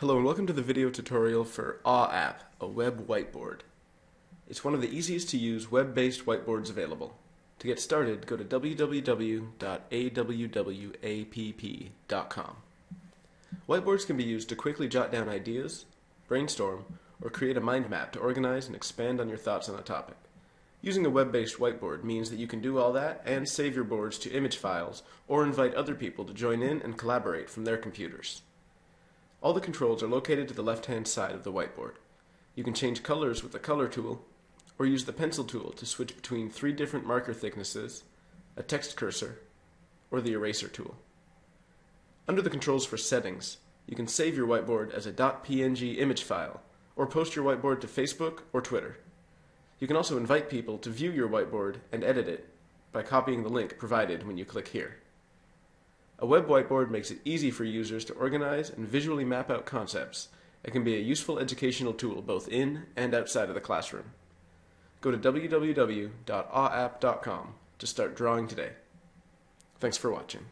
Hello and welcome to the video tutorial for AwwApp, a web whiteboard. It's one of the easiest to use web-based whiteboards available. To get started, go to www.awwapp.com. Whiteboards can be used to quickly jot down ideas, brainstorm, or create a mind map to organize and expand on your thoughts on a topic. Using a web-based whiteboard means that you can do all that and save your boards to image files or invite other people to join in and collaborate from their computers. All the controls are located to the left-hand side of the whiteboard. You can change colors with the color tool, or use the pencil tool to switch between three different marker thicknesses, a text cursor, or the eraser tool. Under the controls for settings, you can save your whiteboard as a .png image file, or post your whiteboard to Facebook or Twitter. You can also invite people to view your whiteboard and edit it by copying the link provided when you click here. A web whiteboard makes it easy for users to organize and visually map out concepts and can be a useful educational tool both in and outside of the classroom. Go to www.awwapp.com to start drawing today. Thanks for watching.